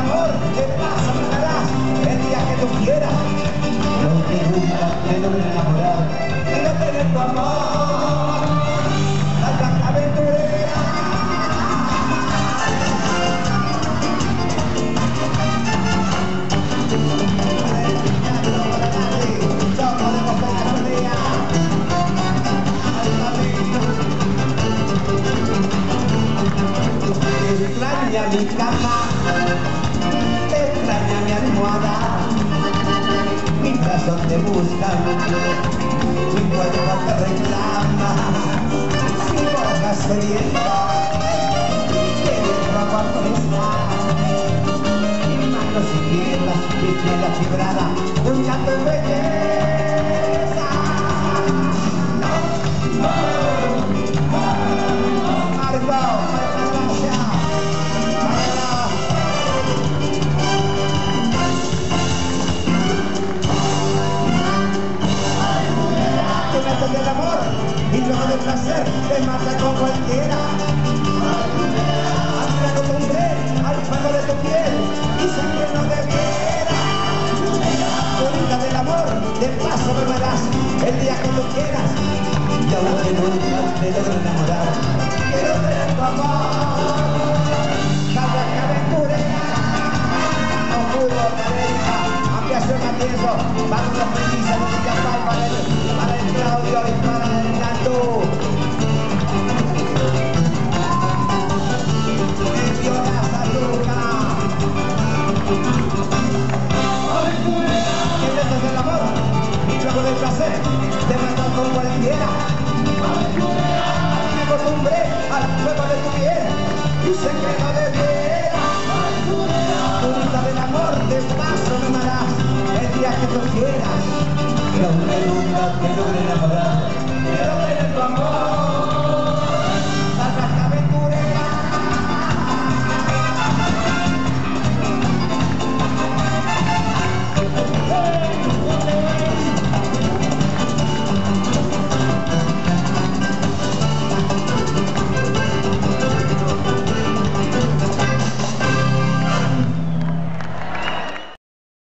que pasa el día que tú quieras. No te nunca te logre enamorar y no tener tu amor. La blanca aventurera. Extraña mi cama, mi corazón te busca, mi cuerpo te reclama, mi boca sedienta, que dentro aguanto está, mis manos y piernas, mi piel fibrada, buscando belleza. Placer te mata con cualquiera. Me acostumbré al fuego de tu piel y que no debiera. Ahorita del amor, de paso me darás el día que tú quieras. Y aunque nunca te logre enamorar, quiero tener tu amor. Cada aventurera, no pudo pareja, ampliación a tiempo, vamos a felices, música para el, para el Claudio placer te mandan con cualquiera. Así me acostumbré al fuego de tu piel y sé que no debiera. Ahorita del amor de paso me darás el día que tú quieras. Y aunque nunca te logre enamorar,